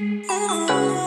Ooh.